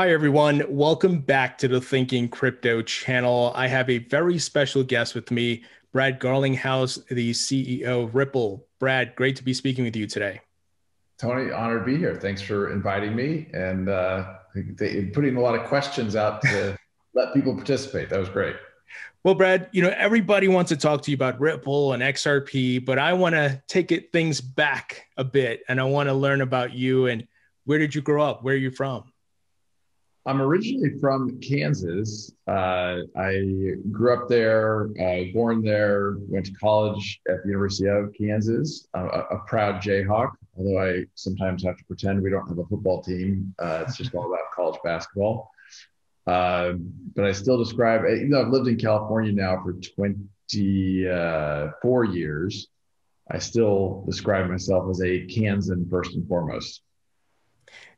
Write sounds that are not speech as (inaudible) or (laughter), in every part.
Hi, everyone. Welcome back to the Thinking Crypto channel. I have a very special guest with me, Brad Garlinghouse, the CEO of Ripple. Brad, great to be speaking with you today. Tony, honored to be here. Thanks for inviting me and uh, putting a lot of questions out to (laughs) let people participate. That was great. Well, Brad, you know, everybody wants to talk to you about Ripple and XRP, but I want to take it things back a bit and I want to learn about you and where did you grow up? Where are you from? I'm originally from Kansas. Uh, I grew up there, uh, born there, went to college at the University of Kansas. a, a, proud Jayhawk, although I sometimes have to pretend we don't have a football team. Uh, it's just all about college basketball. Um, but I still describe, even though I've lived in California now for 24 years, I still describe myself as a Kansan first and foremost.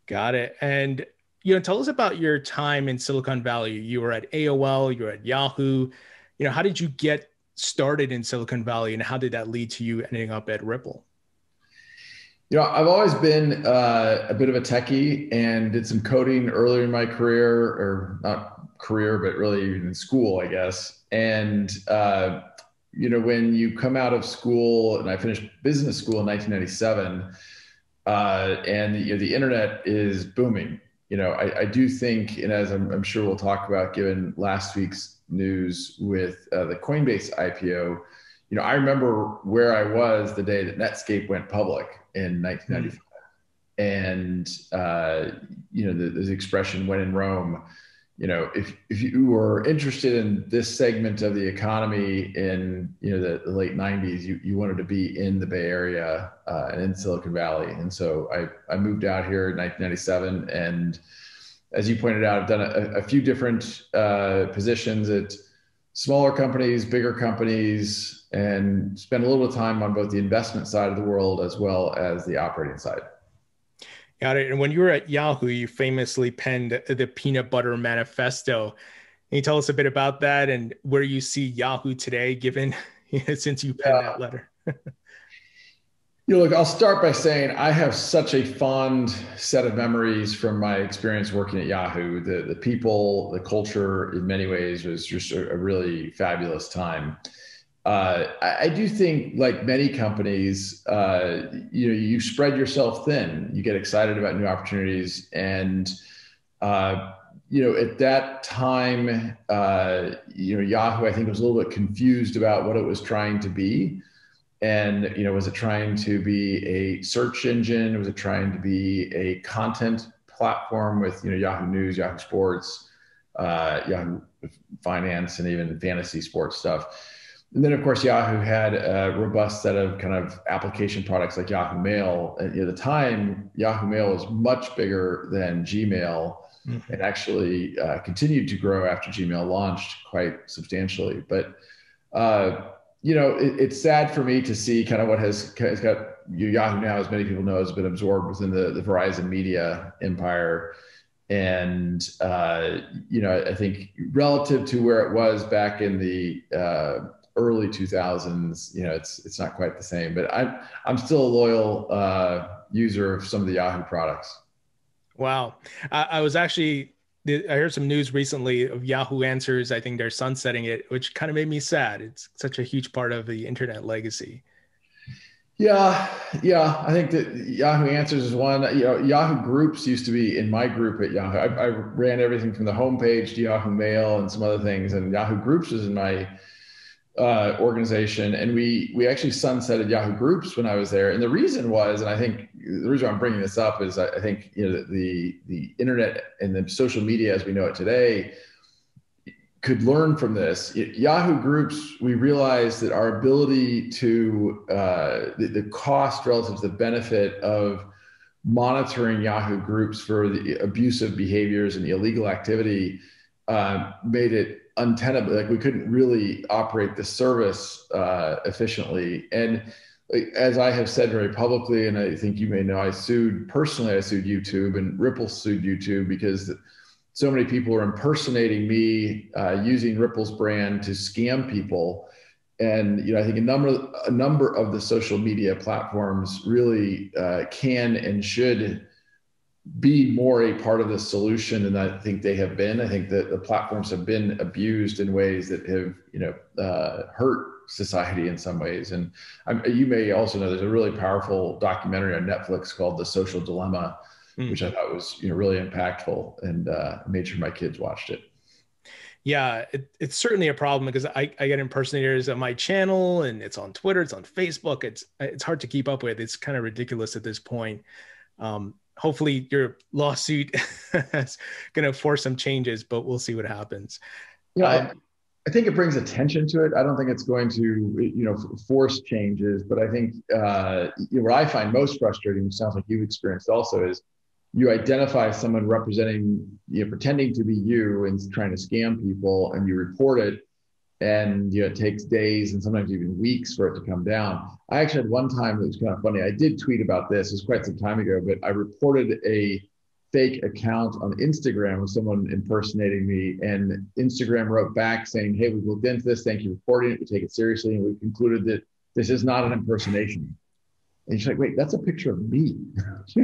Got it. And you know, tell us about your time in Silicon Valley. You were at AOL, you were at Yahoo. You know, how did you get started in Silicon Valley, and how did that lead to you ending up at Ripple? You know, I've always been uh, a bit of a techie and did some coding earlier in my career, or not career, but really in school, I guess. And uh, you know, when you come out of school, and I finished business school in 1997, uh, and you know, the internet is booming you know, I, I do think, and as I'm, I'm, sure we'll talk about, given last week's news with uh, the Coinbase IPO, you know, I remember where I was the day that Netscape went public in 1995, mm-hmm. and uh, you know, the, the expression "when in Rome." You know, if if you were interested in this segment of the economy in you know the, the late '90s, you you wanted to be in the Bay Area uh, and in Silicon Valley, and so I I moved out here in 1997, and as you pointed out, I've done a, a few different uh, positions at smaller companies, bigger companies, and spent a little time on both the investment side of the world as well as the operating side. Got it. And when you were at Yahoo, you famously penned the Peanut Butter Manifesto. Can you tell us a bit about that and where you see Yahoo today, given (laughs) since you penned yeah. that letter? (laughs) you know, look, I'll start by saying I have such a fond set of memories from my experience working at Yahoo. The the people, the culture, in many ways, was just a, a really fabulous time uh, I, I, do think, like many companies, uh, you know, you spread yourself thin. You get excited about new opportunities, and uh, you know, at that time, uh, you know, Yahoo, I think was a little bit confused about what it was trying to be, and you know, was it trying to be a search engine? Was it trying to be a content platform with you know Yahoo News, Yahoo Sports, uh, Yahoo Finance, and even fantasy sports stuff? And then, of course, Yahoo had a robust set of kind of application products like Yahoo Mail. At the time, Yahoo Mail was much bigger than Gmail mm-hmm. and actually uh, continued to grow after Gmail launched quite substantially. But, uh, you know, it, it's sad for me to see kind of what has, has got Yahoo now, as many people know, has been absorbed within the, the Verizon media empire. And, uh, you know, I think relative to where it was back in the, uh, early 2000s, you know, it's it's not quite the same. But I'm I'm still a loyal uh, user of some of the Yahoo products. Wow, I, I was actually I heard some news recently of Yahoo Answers. I think they're sunsetting it, which kind of made me sad. It's such a huge part of the internet legacy. Yeah, yeah. I think that Yahoo Answers is one. You know, Yahoo Groups used to be in my group at Yahoo. I, I ran everything from the homepage to Yahoo Mail and some other things, and Yahoo Groups was in my uh, organization, and we we actually sunsetted Yahoo Groups when I was there. And the reason was, and I think the reason I'm bringing this up is I, I think you know the the internet and the social media as we know it today could learn from this. Yahoo Groups, we realized that our ability to uh, the, the cost relative to the benefit of monitoring Yahoo Groups for the abusive behaviors and illegal activity uh, made it untenable. Like we couldn't really operate the service uh, efficiently. And as I have said very publicly, and I think you may know, I sued personally. I sued YouTube, and Ripple sued YouTube because so many people are impersonating me uh, using Ripple's brand to scam people. And you know, I think a number a number of the social media platforms really uh, can and should be more a part of the solution than I think they have been. I think that the platforms have been abused in ways that have, you know, uh, hurt society in some ways. And um, you may also know there's a really powerful documentary on Netflix called The Social Dilemma, mm. which I thought was, you know, really impactful and uh, made sure my kids watched it. Yeah, it, it's certainly a problem because I, I get impersonators on my channel and it's on Twitter, it's on Facebook. It's it's hard to keep up with. It's kind of ridiculous at this point. Um, hopefully your lawsuit (laughs) is going to force some changes, but we'll see what happens. Yeah, um, I think it brings attention to it. I don't think it's going to, you know, force changes, but I think uh, what I find most frustrating, which sounds like you've experienced also, is you identify someone representing, you know, pretending to be you and trying to scam people, and you report it, and you know, it takes days and sometimes even weeks for it to come down. I actually had one time that was kind of funny. I did tweet about this. It was quite some time ago, but I reported a fake account on Instagram with someone impersonating me, and Instagram wrote back saying, "Hey, we've looked into this. Thank you for reporting it. We take it seriously, and we concluded that this is not an impersonation." And she's like, "Wait, that's a picture of me." (laughs) (laughs)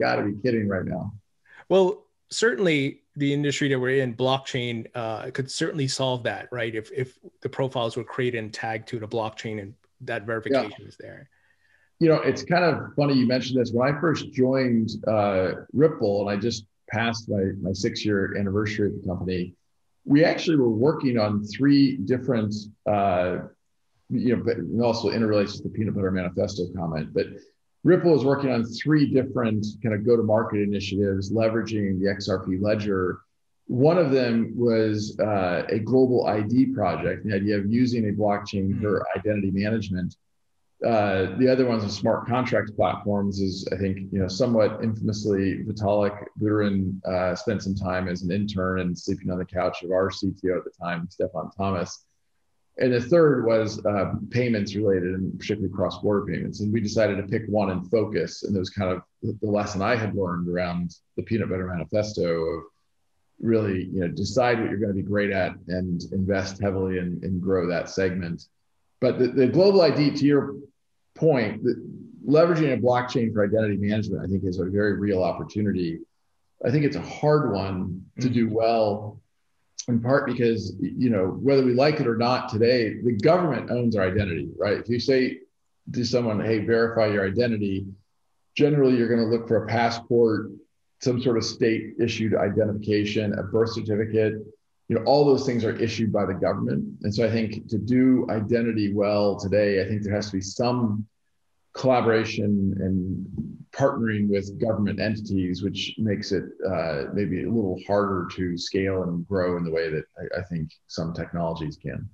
Got to be kidding right now. Well, certainly the industry that we're in, blockchain, uh, could certainly solve that, right? If if the profiles were created and tagged to the blockchain and that verification yeah. is there. You know, it's kind of funny you mentioned this. When I first joined uh, Ripple, and I just passed my my six year anniversary of the company, we actually were working on three different. Uh, you know, but also interrelates to the peanut butter manifesto comment, but Ripple is working on three different kind of go to market initiatives, leveraging the XRP ledger. One of them was uh, a global ID project, the idea of using a blockchain mm-hmm. for identity management. Uh, the other one's a smart contract platforms is I think you know somewhat infamously Vitalik Buterin uh, spent some time as an intern and sleeping on the couch of our CTO at the time, Stefan Thomas. And the third was uh, payments related, and particularly cross-border payments. And we decided to pick one and focus. And it was kind of the lesson I had learned around the Peanut Butter Manifesto of really, you know, decide what you're going to be great at and invest heavily and, grow that segment. But the, the global ID, to your point, the, leveraging a blockchain for identity management, I think, is a very real opportunity. I think it's a hard one to do well in part because you know whether we like it or not today the government owns our identity right? If you say to someone hey verify your identity generally you're going to look for a passport some sort of state issued identification a birth certificate. You know all those things are issued by the government. And so i think to do identity well today i think there has to be some collaboration and partnering with government entities, which makes it uh, maybe a little harder to scale and grow in the way that I, I, think some technologies can.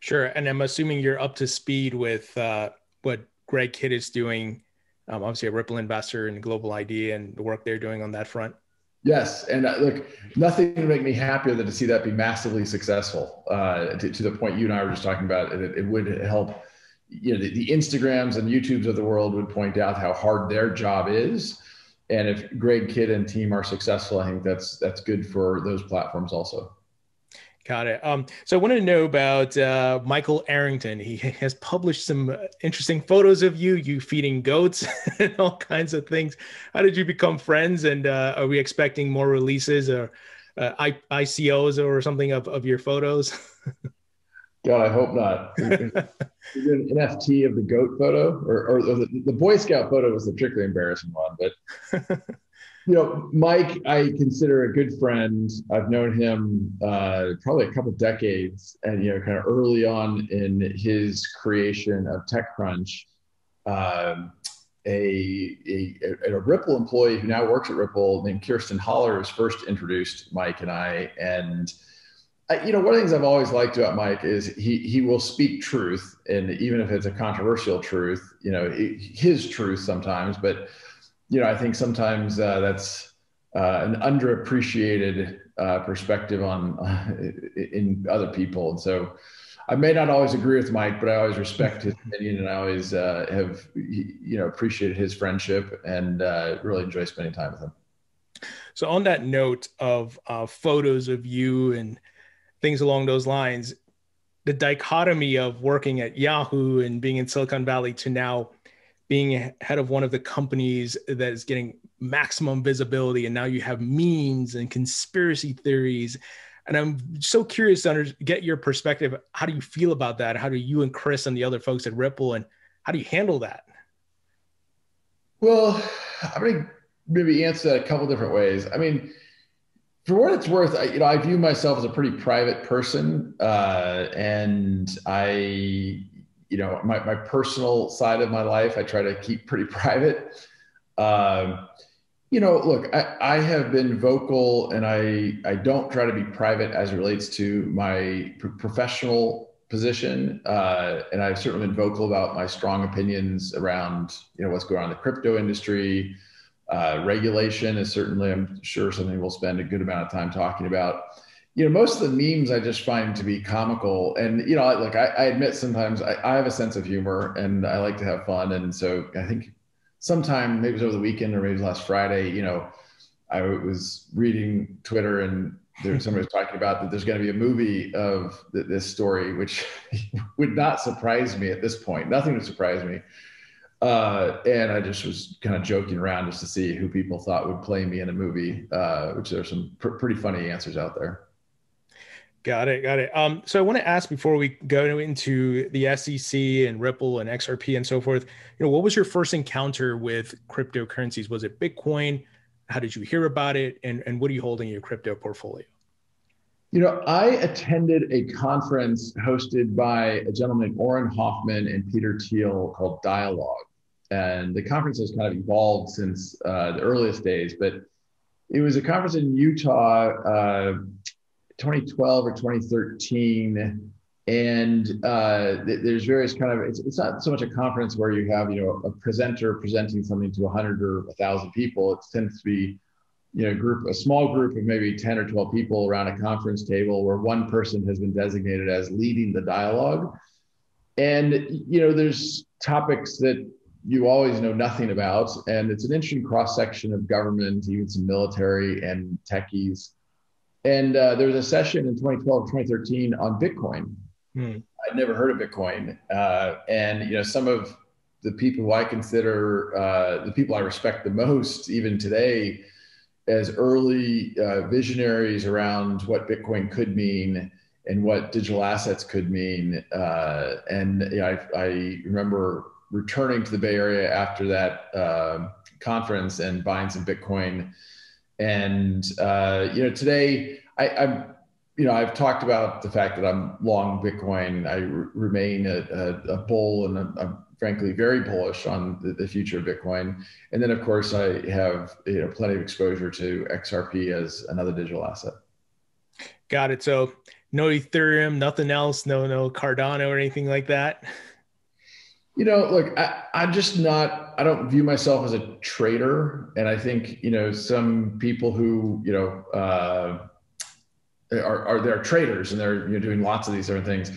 Sure, and I'm assuming you're up to speed with uh, what Greg Kidd is doing. Um, obviously, a Ripple investor and Global ID and the work they're doing on that front. Yes, and uh, look, nothing would make me happier than to see that be massively successful. Uh, to, to, the point you and I were just talking about, it, it would help you know the, the Instagrams and YouTubes of the world would point out how hard their job is. And if Greg Kidd and team are successful, I think that's that's good for those platforms also. Got it. Um, so I wanted to know about uh, Michael Arrington. He has published some interesting photos of you, you feeding goats (laughs) and all kinds of things. How did you become friends? And uh, are we expecting more releases or uh, ICOs or something of, of your photos? (laughs) God, I hope not. (laughs) Is an NFT of the goat photo, or, or the, the, Boy Scout photo was the particularly embarrassing one. But (laughs) you know, Mike, I consider a good friend. I've known him uh, probably a couple decades, and you know, kind of early on in his creation of TechCrunch. Um, a, a, a, Ripple employee who now works at Ripple named Kirsten Holler was first introduced Mike and I, and you know, one of the things I've always liked about Mike is he he will speak truth, and even if it's a controversial truth, you know, his truth sometimes. But you know, I think sometimes uh, that's uh, an underappreciated uh, perspective on (laughs) in other people, and so. I may not always agree with Mike, but I always respect his (laughs) opinion, and I always uh, have, you know, appreciated his friendship, and uh, really enjoy spending time with him. So, on that note of uh, photos of you and things along those lines the dichotomy of working at yahoo and being in silicon valley to now being head of one of the companies that is getting maximum visibility, and now you have memes and conspiracy theories. And I'm so curious to under, get your perspective. How do you feel about that? How do you and Chris and the other folks at Ripple, and how do you handle that? Well, I'm going to maybe answer that a couple different ways. I mean, for what it's worth, I, you know, I view myself as a pretty private person, uh, and I, you know, my my personal side of my life, I try to keep pretty (laughs) private. Um, you know, look, I, I have been vocal, and I I don't try to be private as it relates to my professional position, uh, and I've certainly been vocal about my strong opinions around you know what's going on in the crypto industry. Uh, regulation is certainly, I'm sure, something we'll spend a good amount of time talking about. You know, most of the memes I just find to be comical, and you know, look, I, I admit sometimes I, I, have a sense of humor and I like to have fun, and so I think sometime maybe it was over the weekend or maybe last Friday, you know, I was reading Twitter and there somebody was talking about that there's going to be a movie of th- this story, which (laughs) would not surprise me at this point. Nothing would surprise me. Uh, and I just was kind of joking around just to see who people thought would play me in a movie, uh, which there's some pr- pretty funny answers out there. Got it. Got it. Um, so I want to ask before we go into the SEC and Ripple and XRP and so forth, you know, what was your first encounter with cryptocurrencies? Was it Bitcoin? How did you hear about it? And, and what are you holding in your crypto portfolio? You know, I attended a conference hosted by a gentleman, Auren Hoffman and Peter Thiel called Dialogue and the conference has kind of evolved since uh, the earliest days. But it was a conference in Utah, uh, 2012 or 2013, and uh, th- there's various kind of. It's, it's not so much a conference where you have you know a presenter presenting something to 100 or 1,000 people. It tends to be you know, group, a small group of maybe 10 or 12 people around a conference table where one person has been designated as leading the dialogue. And, you know, there's topics that you always know nothing about. And it's an interesting cross section of government, even some military and techies. And uh, there was a session in 2012, 2013 on Bitcoin. Hmm. I'd never heard of Bitcoin. Uh, and, you know, some of the people who I consider uh, the people I respect the most, even today, as early uh, visionaries around what Bitcoin could mean and what digital assets could mean. Uh, and you know, I, I remember returning to the Bay Area after that uh, conference and buying some Bitcoin. And uh, you know, today I, am you know, I've talked about the fact that I'm long Bitcoin. I remain a, a, a, bull, and I'm, I'm, frankly very bullish on the, the, future of Bitcoin. And then, of course, I have you know plenty of exposure to XRP as another digital asset. Got it. So no Ethereum, nothing else, no no Cardano or anything like that. You know, look, I, I'm just not, I don't view myself as a trader. And I think, you know, some people who, you know, uh, are, are they're traders and they're you know, doing lots of these different things.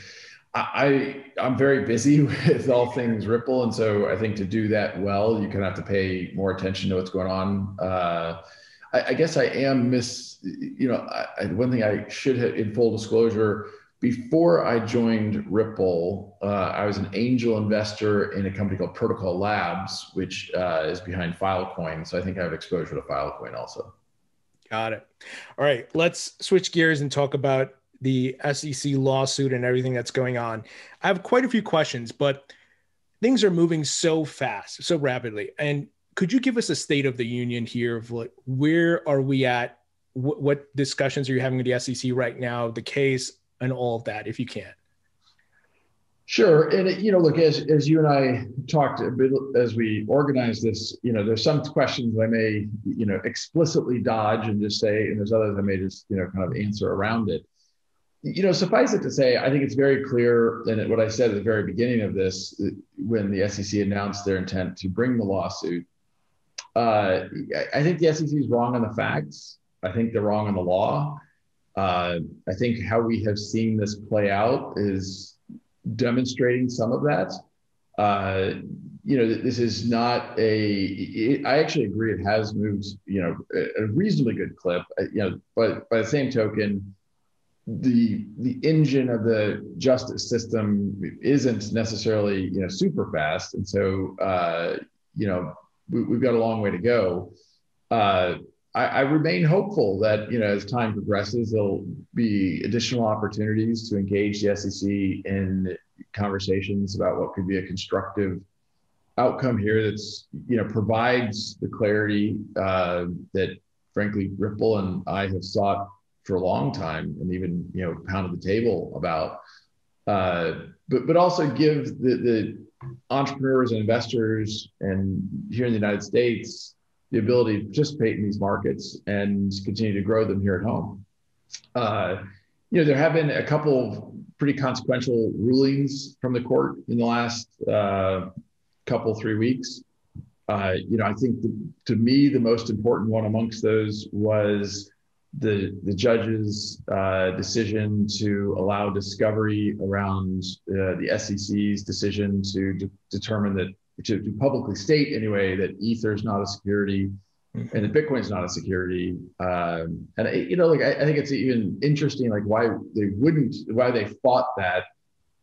I, I am very busy (laughs) with all things Ripple, and so I think to do that well, you kind of have to pay more attention to what's going on. Uh, I, I, guess I am miss. You know, I, one thing I should have in full disclosure before I joined Ripple, uh, I was an angel investor in a company called Protocol Labs, which uh, is behind Filecoin. So I think I have exposure to Filecoin also. Got it. All right, let's switch gears and talk about the SEC lawsuit and everything that's going on. I have quite a few questions, but things are moving so fast, so rapidly. And could you give us a state of the union here of like where are we at? What, what discussions are you having with the SEC right now? The case, and all of that if you can. Sure, and you know, look as as you and I talked a bit as we organized this, you know, there's some questions I may you know explicitly dodge and just say, and there's others I may just you know kind of answer around it. You know, suffice it to say, I think it's very clear, and what I said at the very beginning of this, when the SEC announced their intent to bring the lawsuit, uh, I think the SEC is wrong on the facts. I think they're wrong on the law. Uh, I think how we have seen this play out is demonstrating some of that. Uh, you know, this is not a. It, I actually agree it has moved, you know, a, reasonably good clip. Uh, you know, but by the same token, the the engine of the justice system isn't necessarily you know super fast, and so uh, you know we, have got a long way to go. Uh, I, I, remain hopeful that you know as time progresses, there'll be additional opportunities to engage the SEC in conversations about what could be a constructive outcome here. That's you know provides the clarity uh, that frankly Ripple and I have sought for a long time, and even you know pounded the table about. Uh, but but also give the, the entrepreneurs and investors and here in the United States the ability to participate in these markets and continue to grow them here at home. Uh, you know, there have been a couple of pretty consequential rulings from the court in the last uh, couple three weeks. Uh, you know, I think the, to me the most important one amongst those was the the judge's uh, decision to allow discovery around uh, the SEC's decision to de- determine that to, to, publicly state anyway that Ether is not a security mm-hmm. and that Bitcoin is not a security. Um, and you know, like I, I, think it's even interesting, like why they wouldn't, why they fought that.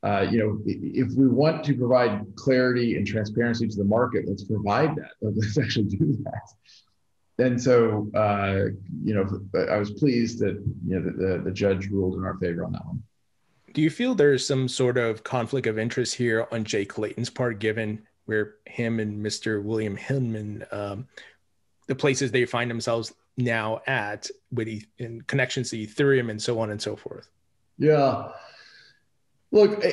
Uh, you know, if we want to provide clarity and transparency to the market, let's provide that. (laughs) Let's actually do that and so uh, you know I was pleased that you know the, the judge ruled in our favor on that one. Do you feel there's some sort of conflict of interest here on Jay Clayton's part, given where him and Mr. William Hinman, um, the places they find themselves now at with in connections to Ethereum and so on and so forth? Yeah, Look,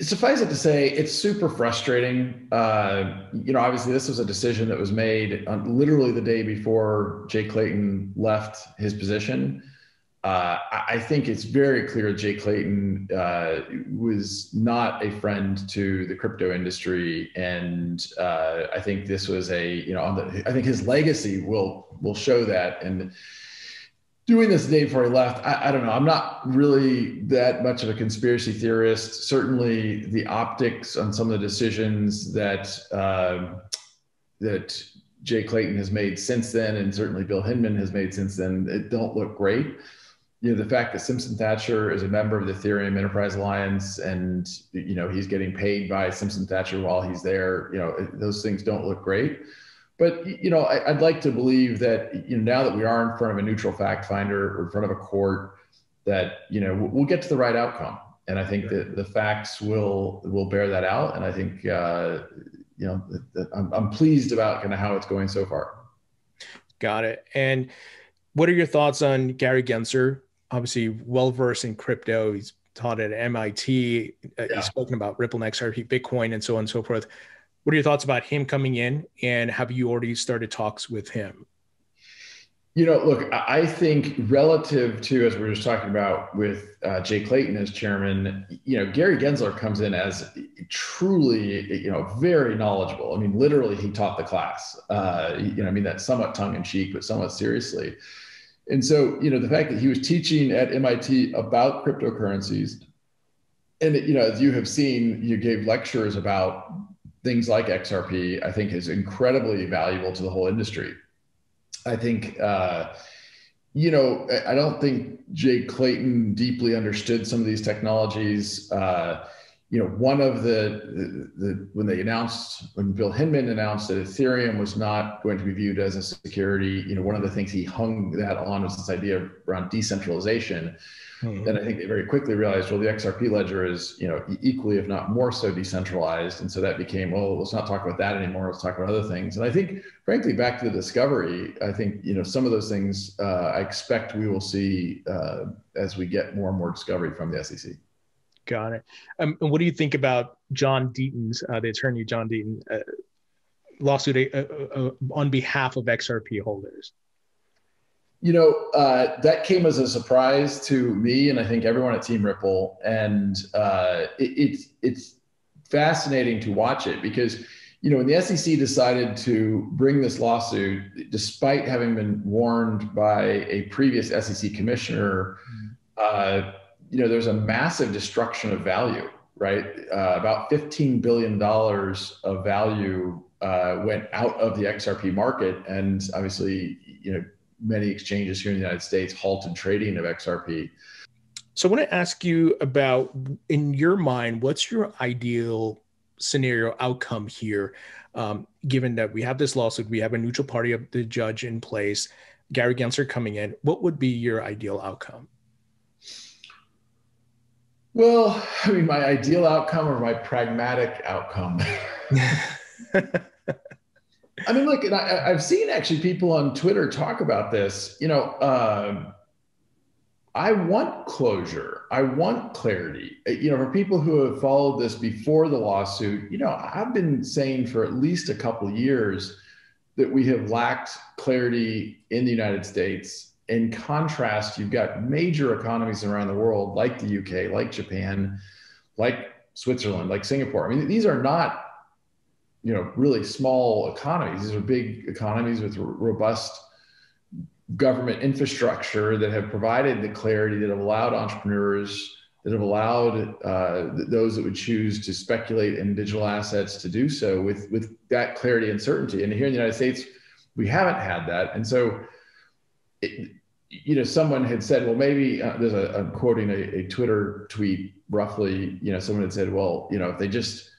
suffice it to say, it's super frustrating. Uh, you know, obviously, this was a decision that was made on literally the day before Jay Clayton left his position. Uh, I think it's very clear Jay Clayton uh, was not a friend to the crypto industry, and uh, I think this was a you know, the, I think his legacy will will show that and doing this day before he left, I, I, don't know. I'm not really that much of a conspiracy theorist. Certainly, the optics on some of the decisions that uh, that Jay Clayton has made since then, and certainly Bill Hinman has made since then, it don't look great. You know, the fact that Simpson Thacher is a member of the Ethereum Enterprise Alliance, and you know he's getting paid by Simpson Thacher while he's there. You know, those things don't look great. But you know, I, would like to believe that you know now that we are in front of a neutral fact finder or in front of a court, that you know we'll get to the right outcome. And I think that the facts will will bear that out. And I think uh, you know I'm, I'm pleased about kind of how it's going so far. Got it. And what are your thoughts on Gary Gensler? Obviously, well versed in crypto. He's taught at MIT. Uh, yeah. He's spoken about Ripple, XRP, Bitcoin, and so on and so forth. What are your thoughts about him coming in, and have you already started talks with him? You know, look, I think relative to as we were just talking about with uh, Jay Clayton as chairman, you know, Gary Gensler comes in as truly, you know, very knowledgeable. I mean, literally, he taught the class. Uh, you know, I mean that's somewhat tongue in cheek, but somewhat seriously. And so, you know, the fact that he was teaching at MIT about cryptocurrencies, and you know, as you have seen, you gave lectures about things like XRP, I think is incredibly valuable to the whole industry. I think, uh, you know, I don't think Jay Clayton deeply understood some of these technologies. Uh, you know, one of the, the, the, when they announced when Bill Hinman announced that Ethereum was not going to be viewed as a security, you know, one of the things he hung that on was this idea around decentralization. Mm-hmm. Then I think they very quickly realized, well, the XRP ledger is, you know, equally, if not more so decentralized. And so that became, well, let's not talk about that anymore. Let's talk about other things. And I think, frankly, back to the discovery, I think, you know, some of those things uh, I expect we will see uh, as we get more and more discovery from the SEC. Got it. Um, and what do you think about John Deaton's, uh, the attorney John Deaton, uh, lawsuit uh, uh, on behalf of XRP holders? You know, uh, that came as a surprise to me and I think everyone at Team Ripple. And uh, it, it's it's fascinating to watch it because, you know, when the SEC decided to bring this lawsuit, despite having been warned by a previous SEC commissioner, uh, you know, there's a massive destruction of value, right? Uh, about $15 billion of value uh, went out of the XRP market. And obviously, you know, many exchanges here in the United States halted trading of XRP. So I want to ask you about, in your mind, what's your ideal scenario outcome here? Um, given that we have this lawsuit, we have a neutral party of the judge in place, Gary Gensler coming in, what would be your ideal outcome? Well, I mean, my ideal outcome or my pragmatic outcome. (laughs) I mean, look, and I, have seen actually people on Twitter talk about this. You know, uh, I want closure. I want clarity. Uh, you know, for people who have followed this before the lawsuit, you know, I've been saying for at least a couple years that we have lacked clarity in the United States. In contrast, you've got major economies around the world, like the UK, like Japan, like Switzerland, like Singapore. I mean, these are not, you know, really small economies. These are big economies with robust government infrastructure that have provided the clarity that have allowed entrepreneurs that have allowed uh, those that would choose to speculate in digital assets to do so with with that clarity and certainty. And here in the United States, we haven't had that. And so, it, you know, someone had said, well, maybe uh, there's a I'm quoting a, a Twitter tweet roughly. You know, someone had said, well, you know, if they just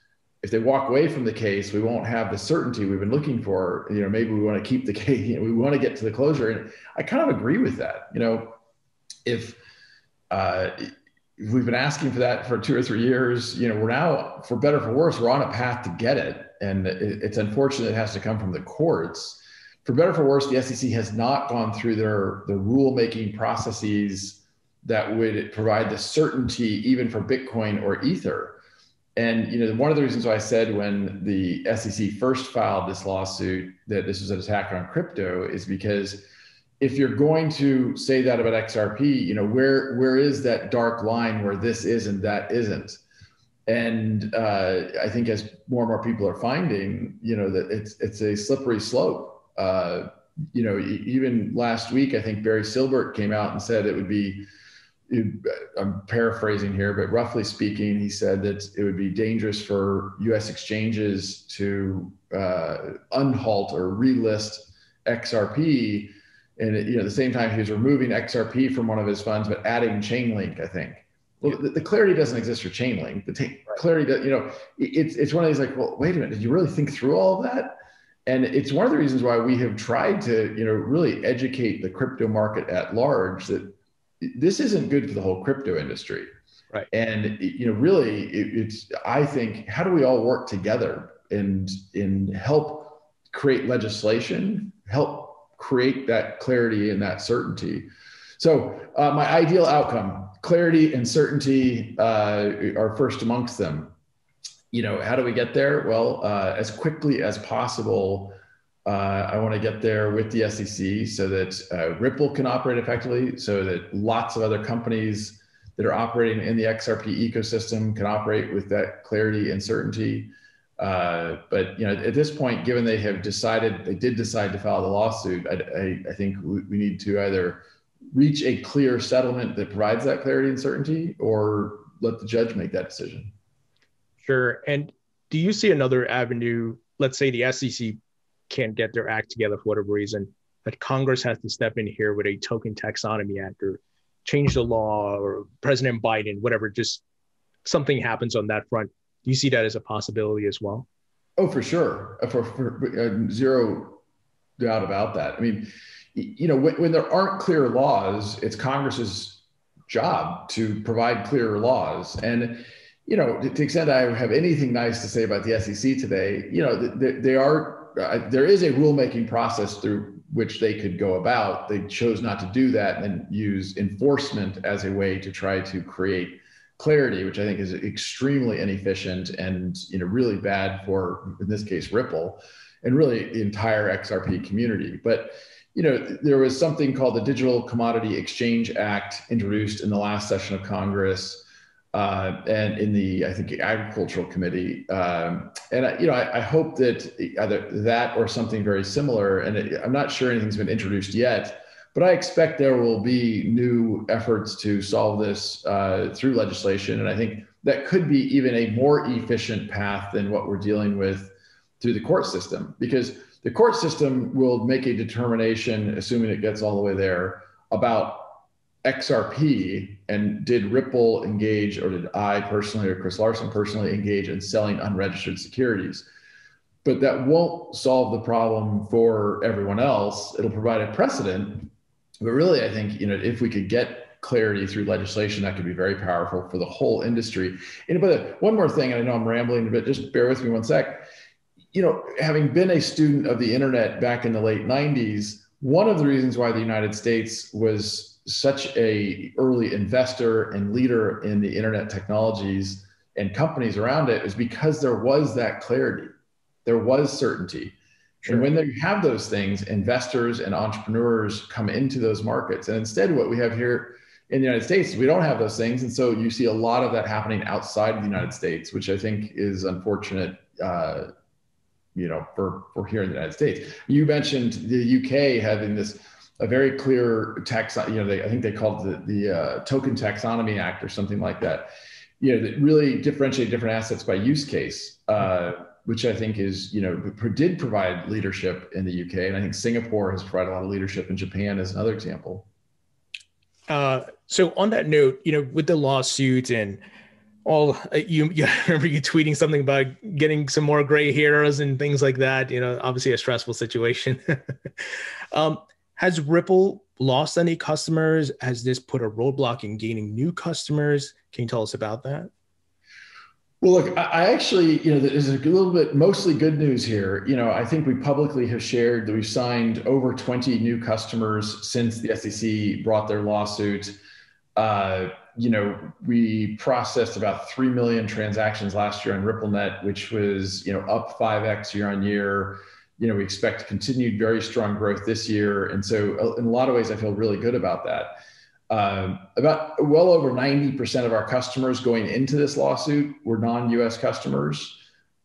if they walk away from the case, we won't have the certainty we've been looking for. You know, maybe we want to keep the (laughs) case. You know, we want to get to the closure, and I kind of agree with that. You know, if uh, if we've been asking for that for two or three years, you know, we're now, for better or for worse, we're on a path to get it, and it, it's unfortunate it has to come from the courts. For better for worse, the SEC has not gone through their the rulemaking processes that would provide the certainty even for Bitcoin or Ether and you know, one of the reasons why I said when the SEC first filed this lawsuit that this was an attack on crypto is because if you're going to say that about XRP, you know, where where is that dark line where this is and that isn't? And uh, I think as more and more people are finding, you know, that it's it's a slippery slope. Uh, you know, even last week, I think Barry Silbert came out and said it would be I'm paraphrasing here, but roughly speaking, he said that it would be dangerous for U.S. exchanges to uh, unhalt or relist XRP, and you know, at the same time, he was removing XRP from one of his funds, but adding Chainlink. I think. Well, the, the clarity doesn't exist for Chainlink. The t- clarity, that you know, it's it's one of these like, well, wait a minute, did you really think through all of that? And it's one of the reasons why we have tried to, you know, really educate the crypto market at large that this isn't good for the whole crypto industry. Right. And you know, really, it, it's I think how do we all work together and and help create legislation, help create that clarity and that certainty. So uh, my ideal outcome, clarity and certainty uh, are first amongst them. You know, how do we get there? Well, uh, as quickly as possible uh, I want to get there with the SEC so that uh, Ripple can operate effectively, so that lots of other companies that are operating in the XRP ecosystem can operate with that clarity and certainty. Uh, but you know, at this point, given they have decided, they did decide to file the lawsuit, I, I, I think we, we need to either reach a clear settlement that provides that clarity and certainty, or let the judge make that decision. Sure. And do you see another avenue? Let's say the SEC can't get their act together for whatever reason, that Congress has to step in here with a token taxonomy act or change the law or President Biden, whatever, just something happens on that front. Do you see that as a possibility as well? Oh, for sure. Uh, for, for uh, zero doubt about that. I mean, you know, when, when there aren't clear laws, it's Congress's job to provide clearer laws. And, you know, to the extent I have anything nice to say about the SEC today, you know, they, they are uh, there is a rulemaking process through which they could go about. They chose not to do that and use enforcement as a way to try to create clarity, which I think is extremely inefficient and you know really bad for in this case Ripple and really the entire XRP community. But you know there was something called the Digital Commodity Exchange Act introduced in the last session of Congress uh, and in the I think agricultural committee. Um, and I, you know, I, I, hope that either that or something very similar. And it, I'm not sure anything's been introduced yet, but I expect there will be new efforts to solve this uh, through legislation. And I think that could be even a more efficient path than what we're dealing with through the court system, because the court system will make a determination, assuming it gets all the way there, about XRP and did Ripple engage, or did I personally, or Chris Larsen personally engage in selling unregistered securities? But that won't solve the problem for everyone else. It'll provide a precedent. But really, I think you know if we could get clarity through legislation, that could be very powerful for the whole industry. And but one more thing, and I know I'm rambling a bit. Just bear with me one sec. You know, having been a student of the internet back in the late '90s, one of the reasons why the United States was such a early investor and leader in the internet technologies and companies around it is because there was that clarity. There was certainty. Sure. and when you have those things investors and entrepreneurs come into those markets. And instead what we have here in the united states we don't have those things. And so you see a lot of that happening outside of the united states which i think is unfortunate uh, you know for for here in the united states. You mentioned the uk having this a very clear tax, you know, they, I think they called it the, the uh, Token Taxonomy Act or something like that, you know, that really differentiate different assets by use case, uh, which I think is, you know, did provide leadership in the UK. And I think Singapore has provided a lot of leadership in Japan as another example. Uh, so on that note, you know, with the lawsuit and all, uh, you, (laughs) you remember you tweeting something about getting some more gray hairs and things like that. You know, obviously a stressful situation. (laughs) um, has Ripple lost any customers? Has this put a roadblock in gaining new customers? Can you tell us about that? Well, look, I actually, you know, there's a little bit mostly good news here. You know, I think we publicly have shared that we've signed over 20 new customers since the SEC brought their lawsuit. Uh, you know, we processed about 3 million transactions last year on RippleNet, which was, you know, up 5x year on year you know, we expect continued very strong growth this year. And so, uh, in a lot of ways, I feel really good about that. Um, about well over 90% of our customers going into this lawsuit were non-US customers.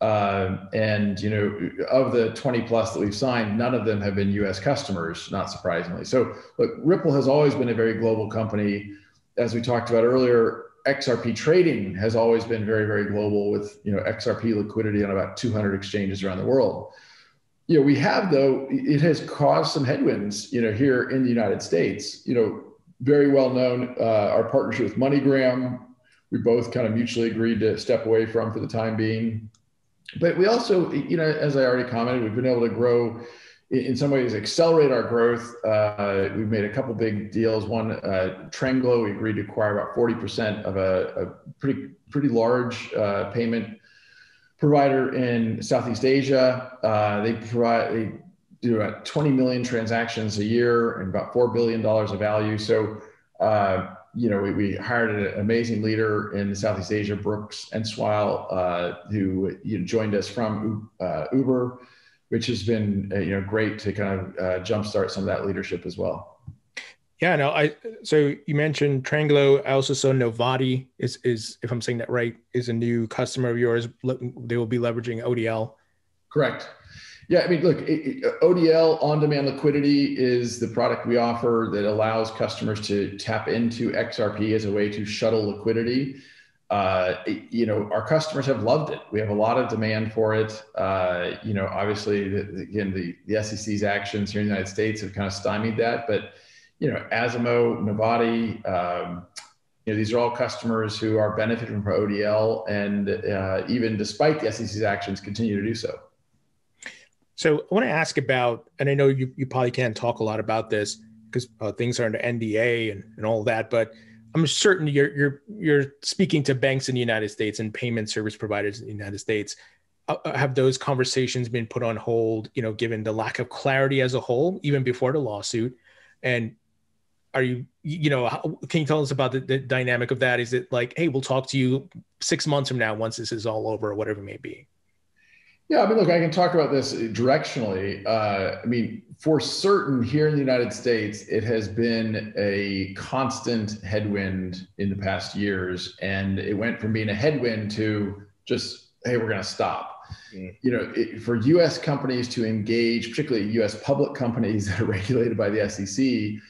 Uh, and you know, of the 20 plus that we've signed, none of them have been US customers, not surprisingly. So look, Ripple has always been a very global company. As we talked about earlier, XRP trading has always been very, very global with you know XRP liquidity on about 200 exchanges around the world you know, we have though it has caused some headwinds, you know, here in the United States. You know, very well known uh, our partnership with MoneyGram. We both kind of mutually agreed to step away from for the time being. But we also, you know, as I already commented, we've been able to grow in some ways accelerate our growth. Uh, we've made a couple big deals. One, uh, Tranglo, we agreed to acquire about 40% of a, a pretty pretty large uh, payment provider in Southeast Asia. Uh, they provide they do about 20 million transactions a year and about four billion dollars of value. So, uh, you know, we, we, hired an amazing leader in Southeast Asia, Brooks Entwistle, uh, who you know, joined us from uh, Uber, which has been uh, you know great to kind of uh, jumpstart some of that leadership as well. Yeah, no, I so you mentioned Tranglo. I also saw Novatti is is if I'm saying that right, is a new customer of yours. They will be leveraging ODL. Correct. Yeah, I mean, look, ODL on demand liquidity is the product we offer that allows customers to tap into XRP as a way to shuttle liquidity. Uh, you know, our customers have loved it. We have a lot of demand for it. Uh, you know, obviously, the, again, the, the SEC's actions here in the United States have kind of stymied that, but you know, Azimo, Novatti, um, you know, these are all customers who are benefiting from ODL and uh, even despite the SEC's actions, continue to do so. So I want to ask about, and I know you, you probably can't talk a lot about this because uh, things are under NDA and, and all that, but I'm certain you're, you're, you're speaking to banks in the United States and payment service providers in the United States. Uh, uh have those conversations been put on hold, you know, given the lack of clarity as a whole, even before the lawsuit? And are you you know how, can you tell us about the, the, dynamic of that is it like hey we'll talk to you six months from now once this is all over or whatever it may be yeah i mean look i can talk about this directionally uh, i mean for certain here in the united states it has been a constant headwind in the past years and it went from being a headwind to just hey we're going to stop mm. you know, it, for U.S. companies to engage, particularly U.S. public companies (laughs) that are regulated by the SEC,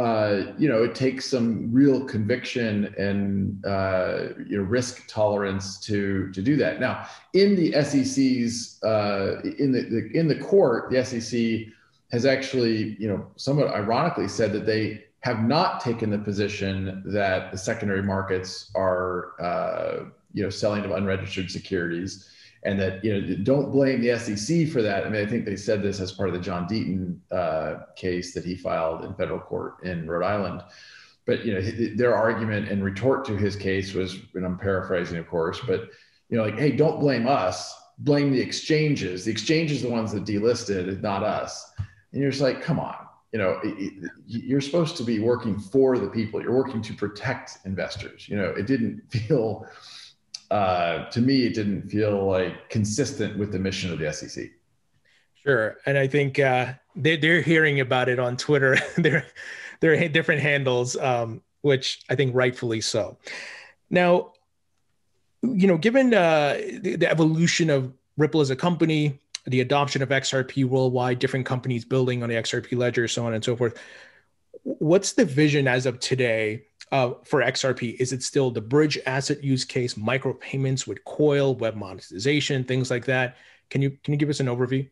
uh, you know, it takes some real conviction and uh, you know risk tolerance to to do that. Now, in the SEC's uh, in the, the, in the court, the SEC has actually you know somewhat ironically said that they have not taken the position that the secondary markets are, uh, you know, selling of unregistered securities, and that you know don't blame the SEC for that. I mean, I think they said this as part of the John Deaton uh, case that he filed in federal court in Rhode Island. But you know, their argument and retort to his case was, and I'm paraphrasing, of course, but you know, like, hey, don't blame us, blame the exchanges. The exchanges are the ones that delisted, not us. And you're just like, come on, you know, you're supposed to be working for the people. You're working to protect investors. You know, it didn't (laughs) feel, uh, to me, it didn't feel like consistent with the mission of the SEC. Sure, and I think uh, they, they're hearing about it on Twitter. (laughs) they're they're different handles, um, which I think rightfully so. Now, you know, given uh, the, the evolution of Ripple as a company, the adoption of XRP worldwide, different companies building on the XRP ledger, so on and so forth. What's the vision as of today uh, for XRP? Is it still the bridge asset use case, micropayments with Coil, web monetization, things like that? Can you can you give us an overview?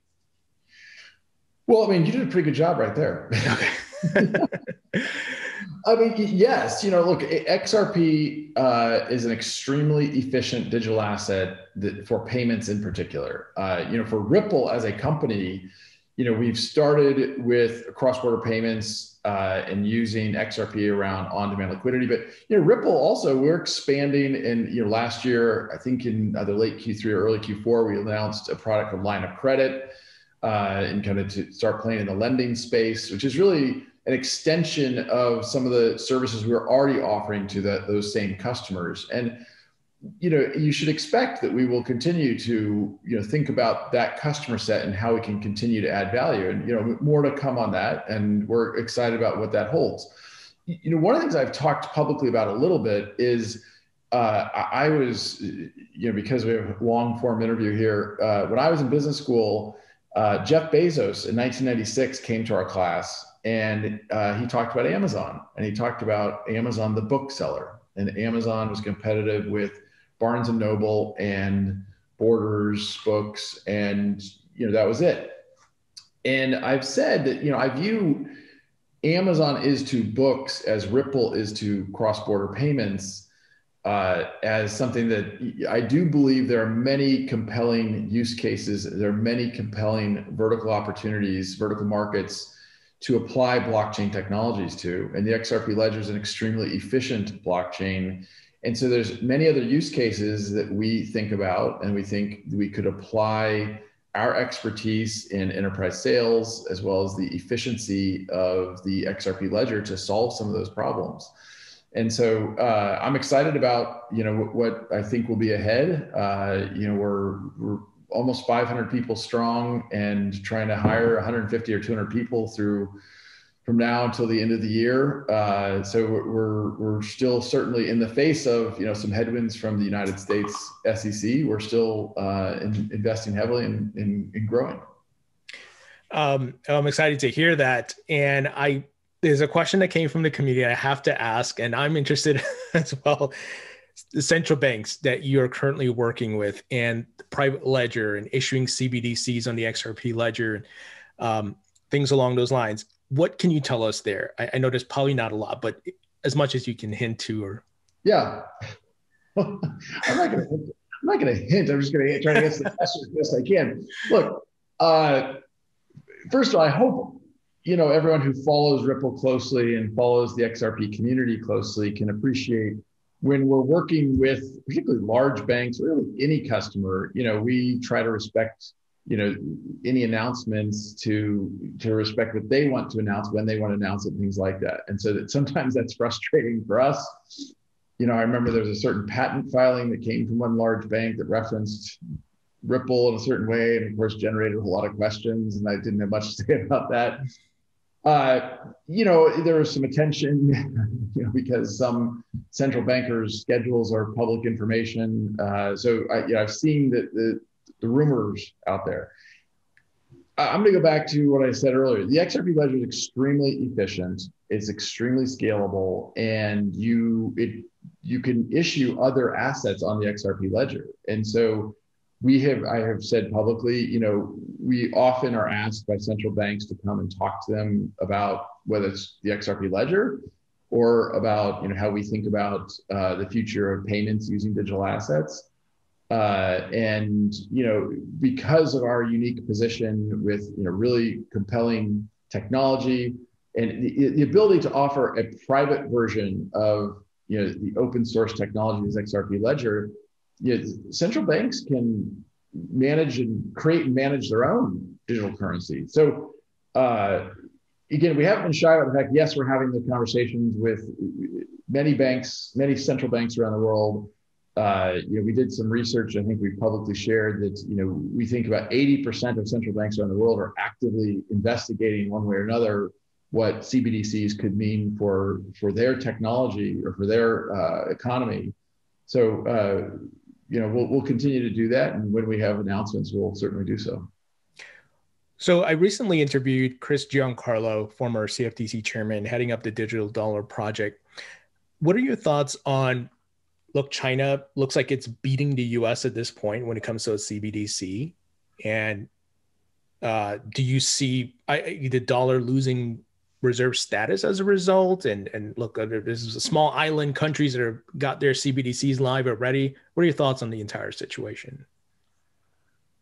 Well, I mean, you did a pretty good job right there. (laughs) I mean, yes, you know, look, XRP uh, is an extremely efficient digital asset that, for payments in particular. Uh, you know, for Ripple as a company, you know, we've started with cross-border payments uh, and using XRP around on-demand liquidity. But you know, Ripple also we're expanding. And you know, last year, I think in either late Q3 or early Q4, we announced a product called Line of Credit, uh, and kind of to start playing in the lending space, which is really an extension of some of the services we are already offering to the, those same customers. And you know, you should expect that we will continue to you know think about that customer set and how we can continue to add value. And you know, more to come on that. And we're excited about what that holds. You know, one of the things I've talked publicly about a little bit is. Uh, I was, you know, because we have a long form interview here. Uh, when I was in business school, uh, Jeff Bezos in 1996 came to our class and uh, he talked about Amazon and he talked about Amazon, the bookseller. And Amazon was competitive with Barnes and Noble and Borders Books, and you know that was it. And I've said that you know I view Amazon is to books as Ripple is to cross-border payments uh, as something that I do believe there are many compelling use cases. There are many compelling vertical opportunities, vertical markets to apply blockchain technologies to. And the XRP ledger is an extremely efficient blockchain. And so there's many other use cases that we think about and we think we could apply our expertise in enterprise sales as well as the efficiency of the XRP ledger to solve some of those problems. And so uh, I'm excited about you know what, what, I think will be ahead. Uh, you know we're, we're almost 500 people strong and trying to hire 150 or 200 people through from now until the end of the year. Uh, so we're we're still certainly in the face of you know some headwinds from the United States SEC. We're still uh, in, investing heavily in, in, in growing. Um, I'm excited to hear that, and I there's a question that came from the community I have to ask, and I'm interested (laughs) as well the central banks that you are currently working with and private ledger and issuing CBDCs on the XRP ledger and um, things along those lines. What can you tell us there? I, I know there's probably not a lot, but as much as you can hint to or. Yeah. (laughs) I'm not going to I'm not to hint. I'm just going to try to answer the question as best I can. Look, uh, first of all, I hope you know everyone who follows Ripple closely and follows the XRP community closely can appreciate when we're working with particularly large banks, really any customer, you know, we try to respect, you know, any announcements to to respect what they want to announce when they want to announce it, things like that. And so that sometimes that's frustrating for us. You know, I remember there was a certain patent filing that came from one large bank that referenced Ripple in a certain way, and of course generated a lot of questions, and I didn't have much to say (laughs) about that. Uh, you know, there was some attention, (laughs) you know, because some central bankers' schedules are public information. Uh, so I, you know, I've seen that the, the rumors out there. I'm going to go back to what I said earlier. The XRP ledger is extremely efficient. It's extremely scalable, and you it you can issue other assets on the XRP ledger. And so we have I have said publicly, you know, we often are asked by central banks to come and talk to them about whether it's the XRP ledger or about you know how we think about uh, the future of payments using digital assets. Uh, and you know, because of our unique position with you know really compelling technology and the, the ability to offer a private version of you know the open source technology as XRP Ledger, you know, central banks can manage and create and manage their own digital currency. So uh, again, we haven't been shy about the fact. Yes, we're having the conversations with many banks, many central banks around the world. Uh, you know, we did some research. I think we publicly shared that you know we think about 80% of central banks around the world are actively investigating one way or another what CBDCs could mean for for their technology or for their uh, economy. So uh, you know we'll we'll continue to do that, and when we have announcements, we'll certainly do so. So I recently interviewed Chris Giancarlo, former CFTC chairman, heading up the Digital Dollar Project. What are your thoughts on? Look, China looks like it's beating the U.S. at this point when it comes to a CBDC, and uh, do you see I, the dollar losing reserve status as a result? And and look, uh, this is a small island countries that have got their CBDCs live already. What are your thoughts on the entire situation?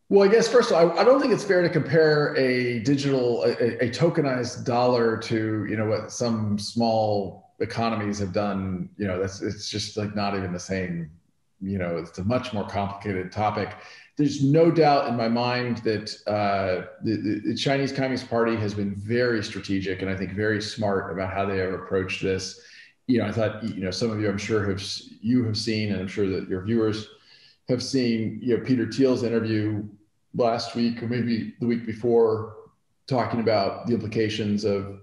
Well, I guess first of all, I, I don't think it's fair to compare a digital, a, a, tokenized dollar to you know what some small economies have done. You know, that's it's just like not even the same. You know, it's a much more complicated topic there's no doubt in my mind that uh, the, the, Chinese Communist Party has been very strategic and I think very smart about how they have approached this. You know, I thought you know some of you I'm sure have you have seen, and I'm sure that your viewers have seen. You know, Peter Thiel's interview last week or maybe the week before, talking about the implications of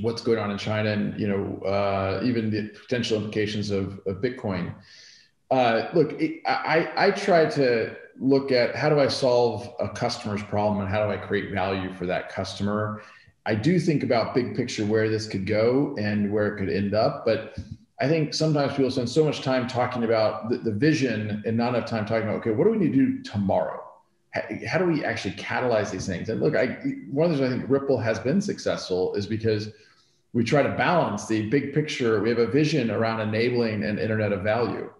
what's going on in China and you know uh, even the potential implications of, of Bitcoin. Uh, look, it, I I try to look at how do I solve a customer's problem and how do I create value for that customer. I do think about big picture where this could go and where it could end up, but I think sometimes people spend so much time talking about the, the vision and not enough time talking about okay, what do we need to do tomorrow? How, do we actually catalyze these things? And look, I, one of the reasons I think Ripple has been successful is because we try to balance the big picture. We have a vision around enabling an internet of value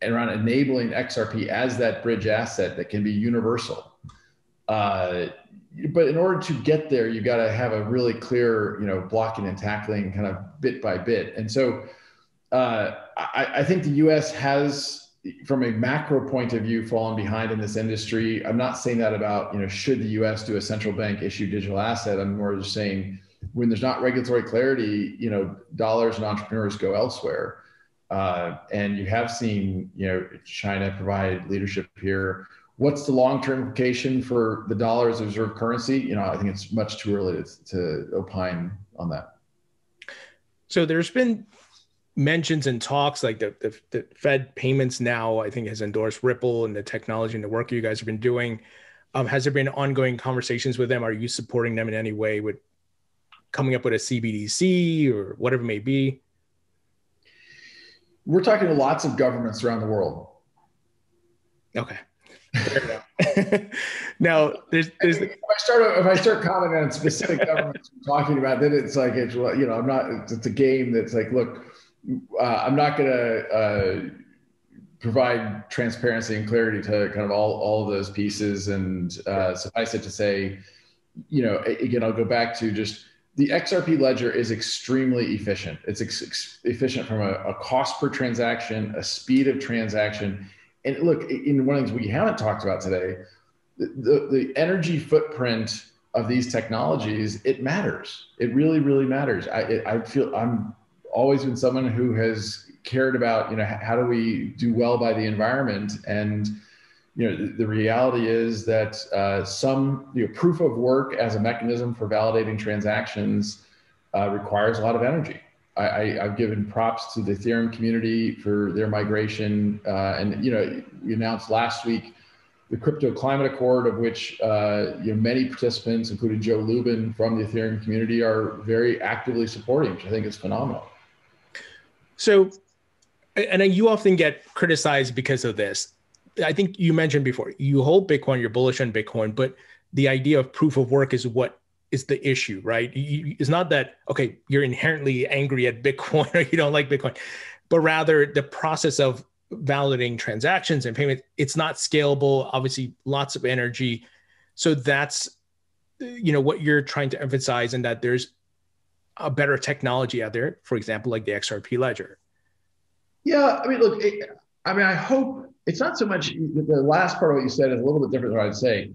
and around enabling XRP as that bridge asset that can be universal. Uh, but in order to get there, you've got to have a really clear, you know, blocking and tackling kind of bit by bit. And so uh, I, I, think the U.S. has, from a macro point of view, fallen behind in this industry. I'm not saying that about, you know, should the U.S. do a central bank issue digital asset. I'm more just saying when there's not regulatory clarity, you know, dollars and entrepreneurs go elsewhere. Uh, and you have seen, you know, China provide leadership here. What's the long-term implication for the dollar as a reserve currency? You know, I think it's much too early to, to opine on that. So there's been mentions and talks like the, the, the, Fed payments now, I think has endorsed Ripple and the technology and the work you guys have been doing. Um, has there been ongoing conversations with them? Are you supporting them in any way with coming up with a CBDC or whatever it may be? We're talking to lots of governments around the world. Okay. (laughs) now, there's, there's if I start if I start commenting on specific governments we're talking about, then it's like it's you know I'm not it's a game that's like look, uh, I'm not going to uh, provide transparency and clarity to kind of all all of those pieces, and uh, suffice it to say, you know, again, I'll go back to just the XRP ledger is extremely efficient. It's ex- efficient from a, a, cost per transaction, a speed of transaction. And look, in one of the things we haven't talked about today, the, the, the energy footprint of these technologies, it matters. It really, really matters. I, it, I feel I'm always been someone who has cared about, you know, how do we do well by the environment and you know, the, the reality is that uh, some you know, proof of work as a mechanism for validating transactions uh, requires a lot of energy. I, have given props to the Ethereum community for their migration, uh, and you know, we announced last week the Crypto Climate Accord, of which uh, you know many participants, including Joe Lubin from the Ethereum community, are very actively supporting, which I think is phenomenal. So, and you often get criticized because of this I think you mentioned before you hold Bitcoin, you're bullish on Bitcoin, but the idea of proof of work is what is the issue, right? It's not that okay, you're inherently angry at Bitcoin or you don't like Bitcoin, but rather the process of validating transactions and payment. It's not scalable. Obviously, lots of energy. So that's you know what you're trying to emphasize, and that there's a better technology out there. For example, like the XRP ledger. Yeah, I mean, look, it, I mean, I hope it's not so much the last part of what you said is a little bit different than what I'd say.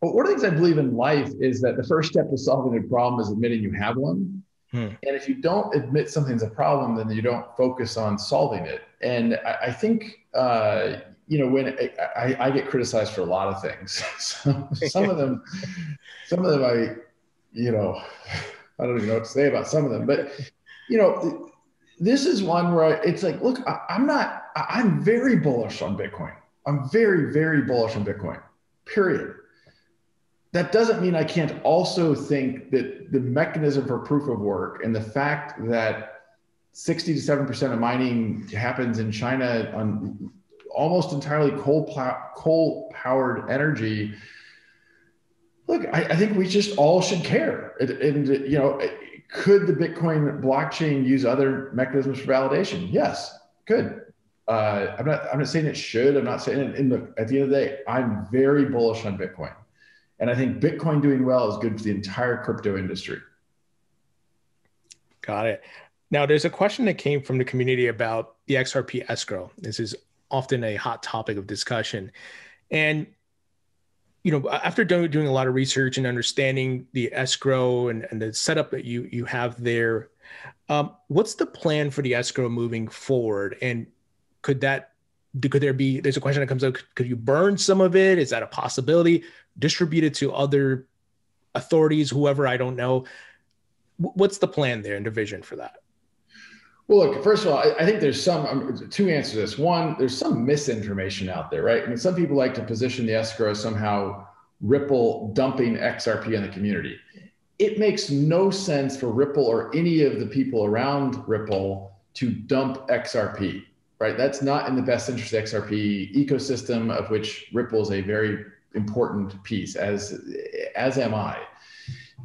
But one of the things I believe in life is that the first step to solving a problem is admitting you have one. Hmm. And if you don't admit something's a problem, then you don't focus on solving it. And I, I think, uh, you know, when I, I, get criticized for a lot of things, (laughs) so some of them, some of them I, you know, I don't even know what to say about some of them, but you know, this is one where it's like, look, I, I'm not, I'm very bullish on Bitcoin. I'm very, very bullish on Bitcoin, period that doesn't mean I can't also think that the mechanism for proof of work and the fact that 60 to 7% of mining happens in China on almost entirely coal, coal powered energy. Look, I, I, think we just all should care. And, and, you know, could the Bitcoin blockchain use other mechanisms for validation? Yes, could. Uh, I'm not. I'm not saying it should. I'm not saying. It, and at the end of the day, I'm very bullish on Bitcoin. And I think Bitcoin doing well is good for the entire crypto industry. Got it. Now, there's a question that came from the community about the XRP escrow. This is often a hot topic of discussion. And, you know, after doing, doing a lot of research and understanding the escrow and, and the setup that you, you have there, um, what's the plan for the escrow moving forward? And could that, could there be, there's a question that comes up, could you burn some of it? Is that a possibility? Distribute it to other authorities, whoever I don't know. What's the plan there and the vision for that? Well, look, first of all, I, I think there's some um, two answers to this. One, there's some misinformation out there, right? I mean, some people like to position the escrow somehow Ripple dumping XRP in the community. It makes no sense for Ripple or any of the people around Ripple to dump XRP, right? That's not in the best interest of XRP ecosystem, of which Ripple is a very important piece, as as am I.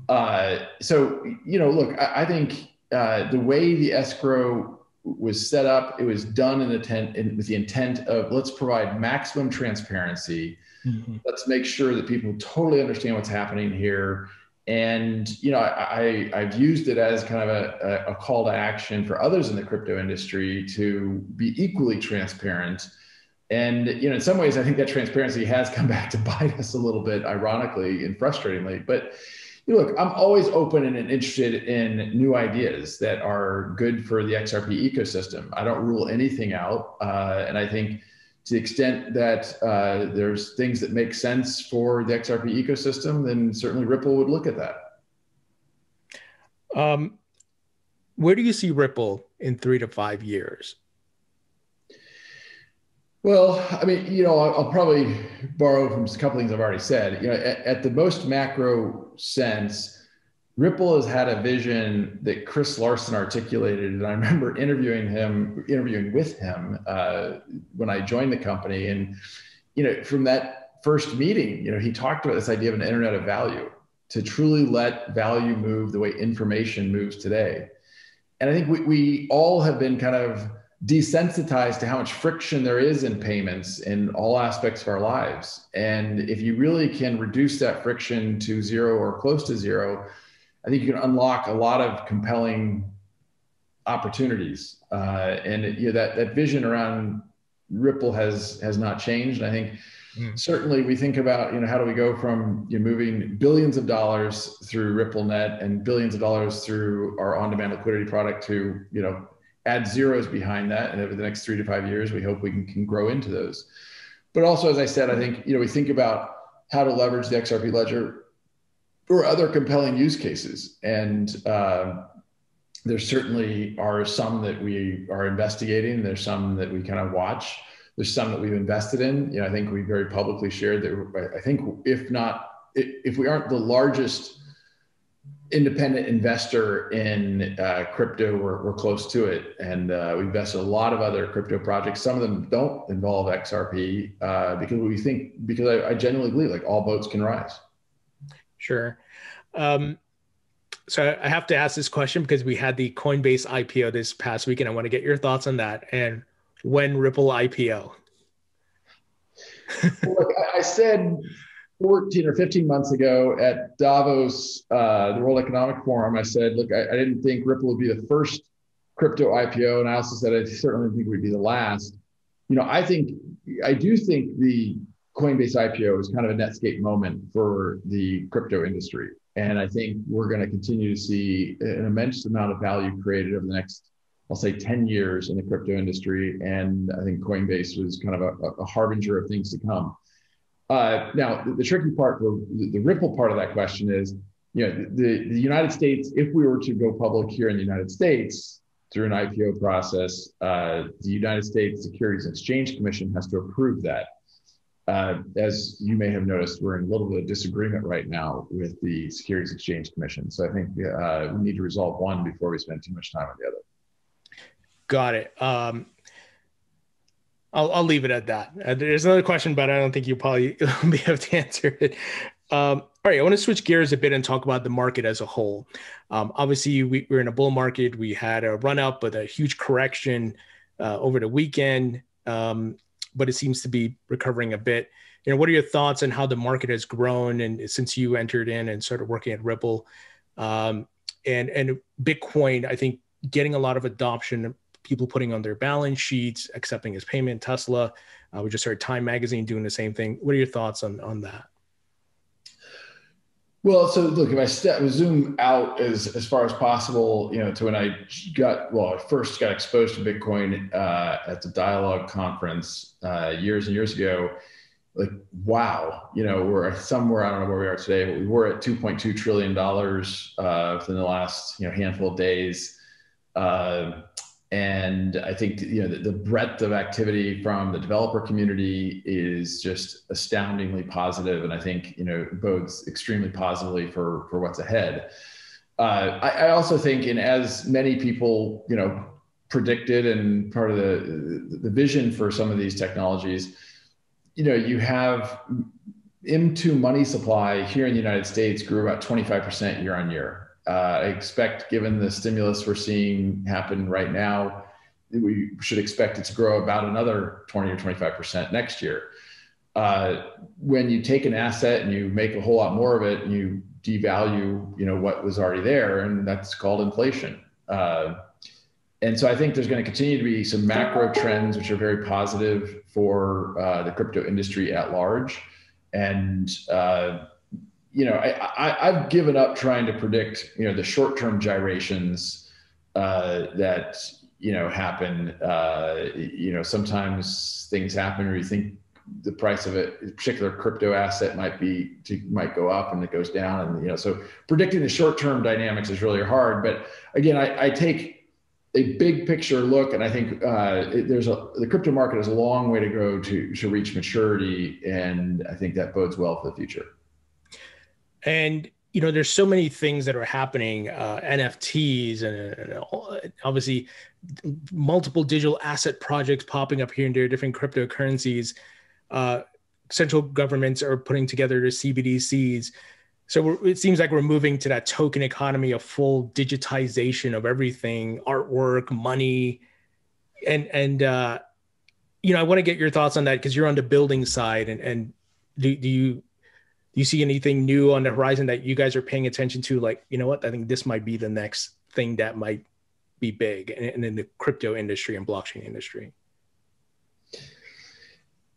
Uh, so you know, look, I, I think uh, the way the escrow was set up, it was done in intent in, with the intent of let's provide maximum transparency. Mm-hmm. Let's make sure that people totally understand what's happening here. And you know, I, I have used it as kind of a, a call to action for others in the crypto industry to be equally transparent and you know, in some ways, I think that transparency has come (laughs) back to bite us a little bit, ironically and frustratingly. But look, I'm always open and interested in new ideas that are good for the XRP ecosystem. I don't rule anything out, uh, and I think to the extent that uh, there's things that make sense for the XRP ecosystem, then certainly Ripple would look at that. Um, where do you see Ripple in three to five years? Well, I mean, you know, I'll, probably borrow from a couple things I've already said. You know, at, at, the most macro sense, Ripple has had a vision that Chris Larsen articulated, and I remember (laughs) interviewing him, interviewing with him uh, when I joined the company, and you know, from that first meeting, you know, he talked about this idea of an internet of value to truly let value move the way information moves today, and I think we, we all have been kind of desensitized to how much friction there is in payments in all aspects of our lives. And if you really can reduce that friction to zero or close to zero, I think you can unlock a lot of compelling opportunities. Uh, and you know, that that vision around Ripple has has not changed. And I think mm. certainly we think about you know how do we go from you know, moving billions of dollars through RippleNet and billions of dollars through our on-demand liquidity product to you know add zeros behind that. And over the next three to five years, we hope we can, can grow into those. But also, as I said, I think, you know, we think about how to leverage the XRP ledger or other compelling use cases. And uh, there certainly are some that we are investigating. There's some that we kind of watch. There's some that we've invested in. You know, I think we very publicly shared that I think if not, if we aren't the largest independent investor in uh, crypto. We're, we're close to it, and uh, we invested a lot of other crypto projects. Some of them don't involve XRP uh, because we think because I, I, genuinely believe like all boats can rise. Sure. Um, so I have to ask this question because we had the Coinbase IPO this past week, and I want to get your thoughts on that. And when Ripple IPO? Look, I said 14 or 15 months ago at Davos, uh, the World Economic Forum, I said, look, I, I, didn't think Ripple would be the first crypto IPO. And I also said, I certainly think we'd be the last. You know, I think, I do think the Coinbase IPO is kind of a Netscape moment for the crypto industry. And I think we're going to continue to see an immense amount of value created over the next, I'll say, 10 years in the crypto industry. And I think Coinbase was kind of a, a harbinger of things to come. Uh, now, the, the, tricky part for the, the, Ripple part of that question is, you know, the, the United States, if we were to go public here in the United States through an IPO process, uh, the United States Securities and Exchange Commission has to approve that. Uh, as you may have noticed, we're in a little bit of disagreement right now with the Securities Exchange Commission. So I think uh, we need to resolve one before we spend too much time on the other. Got it. Um, I'll, I'll leave it at that. Uh, there's another question, but I don't think you probably (laughs) be able to answer it. Um, all right, I want to switch gears a bit and talk about the market as a whole. Um, obviously, we, we're in a bull market. We had a run up, but a huge correction uh, over the weekend, um, but it seems to be recovering a bit. You know, what are your thoughts on how the market has grown and since you entered in and started working at Ripple, um, and and Bitcoin? I think getting a lot of adoption people putting on their balance sheets, accepting as payment. Tesla, uh, we just heard Time Magazine doing the same thing. What are your thoughts on on that? Well, so look, if I step zoom out as as far as possible, you know, to when I got well, I first got exposed to Bitcoin uh, at the Dialogue conference uh, years and years ago. Like, wow, you know, we're somewhere I don't know where we are today, but we were at 2.2 trillion dollars uh, within the last you know handful of days. Uh, and I think you know the, the, breadth of activity from the developer community is just astoundingly positive, and I think you know bodes extremely positively for for what's ahead. Uh, I, I, also think, and as many people you know predicted, and part of the the vision for some of these technologies, you know, you have M2 money supply here in the United States grew about 25% year on year uh, I expect, given the stimulus we're seeing happen right now, we should expect it to grow about another 20 or 25% next year. Uh, when you take an asset and you make a whole lot more of it and you devalue, you know, what was already there, and that's called inflation. Uh, and so I think there's going to continue to be some macro trends which are very positive for uh, the crypto industry at large. And uh, you know, I, I, have given up trying to predict, you know, the short-term gyrations uh, that you know happen. Uh, you know, sometimes things happen where you think the price of a particular crypto asset might be to, might go up and it goes down, and you know, so predicting the short-term dynamics is really hard. But again, I, I take a big picture look, and I think uh, it, there's a the crypto market has a long way to go to to reach maturity, and I think that bodes well for the future and you know there's so many things that are happening uh, nfts and, and, obviously multiple digital asset projects popping up here and there different cryptocurrencies uh, central governments are putting together their cbdc's so it seems like we're moving to that token economy of full digitization of everything artwork money. And and uh, you know i want to get your thoughts on that because you're on the building side and and do, do you do you see anything new on the horizon that you guys are paying attention to? Like, you know what? I think this might be the next thing that might be big and in the crypto industry and blockchain industry.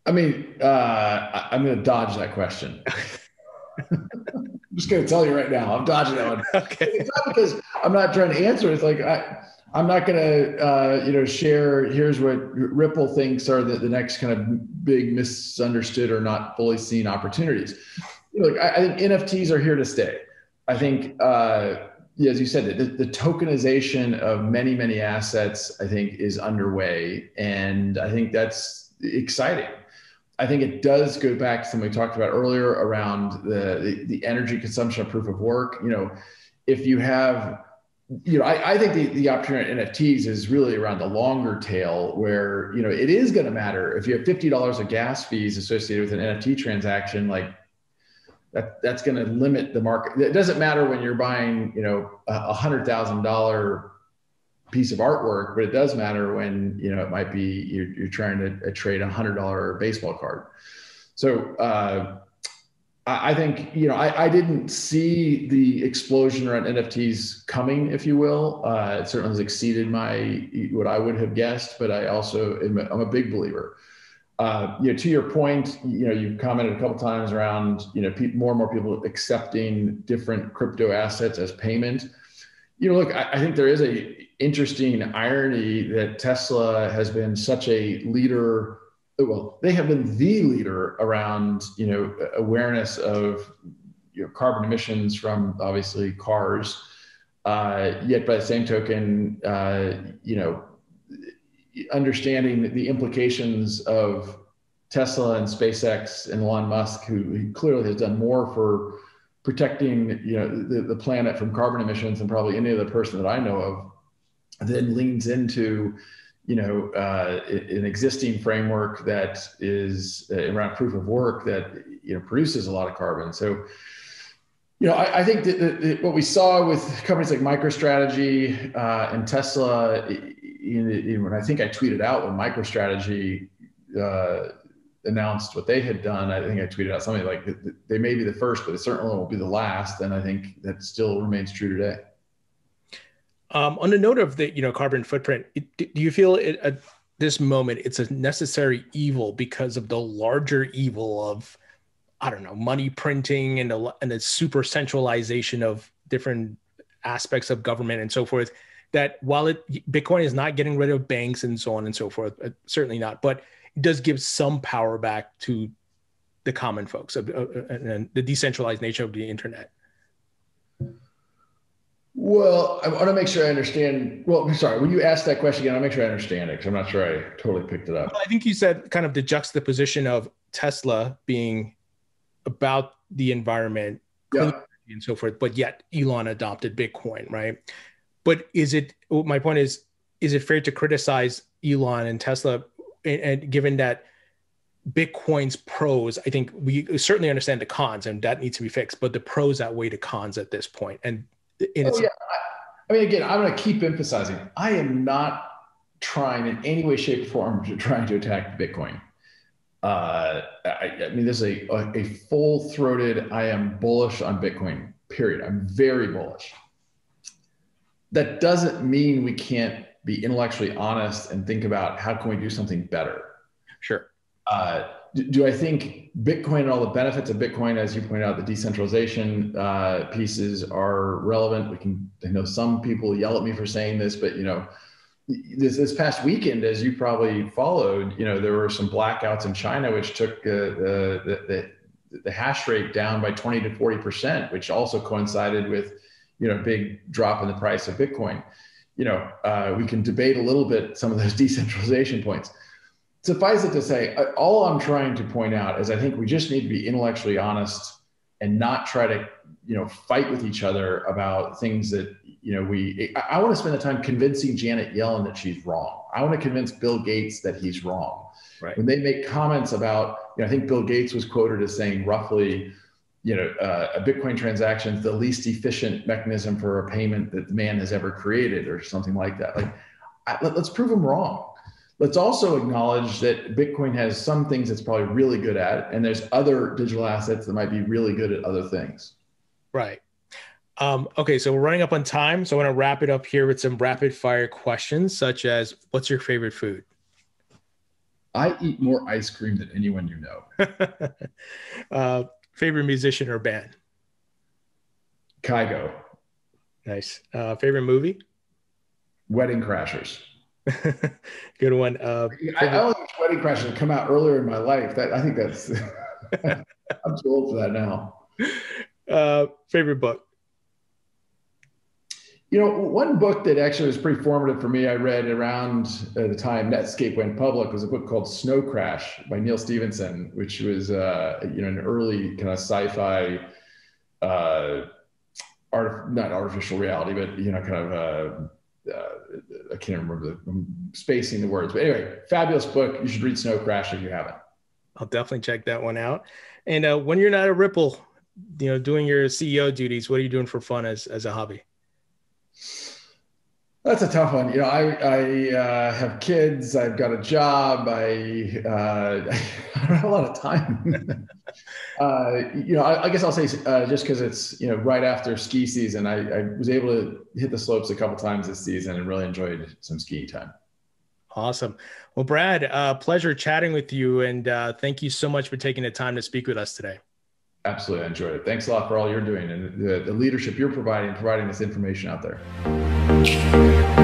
I mean, uh, I'm going to dodge that question. (laughs) I'm just going to tell you right now, I'm dodging that one. Okay. It's not because I'm not trying to answer. It's like I, I'm not going to, uh, you know, share. Here's what Ripple thinks are the, the next kind of big misunderstood or not fully seen opportunities look, I, I, think NFTs are here to stay. I think, uh, as you said, the, the, tokenization of many, many assets, I think, is underway, and I think that's exciting. I think it does go back to something we talked about earlier around the, the, the energy consumption of proof of work. You know, if you have you know, I, I think the, the opportunity in NFTs is really around the longer tail where, you know, it is going to matter if you have $50 of gas fees associated with an NFT transaction, like that, that's going to limit the market. It doesn't matter when you're buying, you know, a hundred thousand dollar piece of artwork, but it does matter when, you know, it might be, you're, you're trying to trade a hundred dollar baseball card. So, uh, I think you know I, I, didn't see the explosion around NFTs coming, if you will. Uh, it certainly has exceeded my what I would have guessed, but I also am a, I'm a big believer. Uh, you know, to your point, you know, you've commented a couple times around you know pe- more and more people accepting different crypto assets as payment. You know, look, I, I think there is a interesting irony that Tesla has been such a leader well, they have been the leader around you know awareness of you know, carbon emissions from obviously cars. Uh, yet, by the same token, uh, you know, understanding the implications of Tesla and SpaceX and Elon Musk, who clearly has done more for protecting you know the, the planet from carbon emissions than probably any other person that I know of, then leans into you know, uh, an existing framework that is uh, around proof of work that you know produces a lot of carbon. So, you know, I, I think that, that, that, what we saw with companies like MicroStrategy uh, and Tesla, when I think I tweeted out when MicroStrategy uh, announced what they had done, I think I tweeted out something like they may be the first, but it certainly won't be the last. And I think that still remains true today. Um, on the note of the you know carbon footprint, it, do you feel it, at this moment it's a necessary evil because of the larger evil of I don't know money printing and the and the super centralization of different aspects of government and so forth. That while it Bitcoin is not getting rid of banks and so on and so forth, uh, certainly not, but it does give some power back to the common folks of, uh, and the decentralized nature of the internet. Well, I want to make sure I understand. Well, sorry, when you ask that question again, I'll make sure I understand it because I'm not sure I totally picked it up. Well, I think you said kind of the juxtaposition of Tesla being about the environment yeah. and so forth, but yet Elon adopted Bitcoin, right? But is it, my point is, is it fair to criticize Elon and Tesla and, and given that Bitcoin's pros, I think we certainly understand the cons and that needs to be fixed, but the pros outweigh the cons at this point. And in oh, yeah. I mean, again, I'm going to keep emphasizing I am not trying in any way, shape, or form to trying to attack Bitcoin. Uh, I, I, mean, this is a, a full throated, I am bullish on Bitcoin, period. I'm very bullish. That doesn't mean we can't be intellectually honest and think about how can we do something better. Sure. Uh, do I think Bitcoin and all the benefits of Bitcoin, as you point out, the decentralization uh, pieces are relevant? We can, I know some people yell at me for saying this, but you know, this, this past weekend, as you probably followed, you know, there were some blackouts in China, which took uh, the, the, the hash rate down by 20 to 40%, which also coincided with, you know, big drop in the price of Bitcoin. You know, uh, we can debate a little bit some of those (laughs) decentralization points suffice it to say, all I'm trying to point out is I think we just need to be intellectually honest and not try to, you know, fight with each other about things that, you know, we, I, I want to spend the time convincing Janet Yellen that she's wrong. I want to convince Bill Gates that he's wrong. Right. When they make comments about, you know, I think Bill Gates was quoted as saying roughly, you know, uh, a Bitcoin transaction is the least efficient mechanism for a payment that man has ever created or something like that. Like, I, let, let's prove them wrong Let's also acknowledge that Bitcoin has some things it's probably really good at, and there's other digital assets that might be really good at other things. Right. Um, okay, so we're running up on time, so I want to wrap it up here with some rapid fire questions, such as, "What's your favorite food?" I eat more ice cream than anyone you know. (laughs) uh, favorite musician or band? Kygo. Nice. Uh, favorite movie? Wedding Crashers. (laughs) Good one. Uh, I, I only Wedding Crashers come out earlier in my life. That I think that's (laughs) I'm too old for that now. (laughs) Uh, favorite book. You know, one book that actually was pretty formative for me, I read around uh, the time Netscape went public, was a book called Snow Crash by Neal Stephenson, which was, uh, you know, an early kind of sci-fi uh, art, not artificial reality, but you know, kind of. Uh, uh, I can't remember the I'm spacing the words, but anyway, fabulous book. You should read Snow Crash if you haven't. I'll definitely check that one out. And uh, when you're not at Ripple, you know, doing your CEO duties, what are you doing for fun as as a hobby? That's a tough one. You know, I I uh, have kids. I've got a job. I uh, (laughs) I don't have a lot of time. (laughs) uh, you know, I, I, guess I'll say uh, just because it's you know right after ski season, I, I, was able to hit the slopes a couple times this season and really enjoyed some skiing time. Awesome. Well, Brad, uh, pleasure chatting with you, and uh, thank you so much for taking the time to speak with us today. Absolutely, I enjoyed it. Thanks a lot for all you're doing and the, the leadership you're providing, providing this information out there.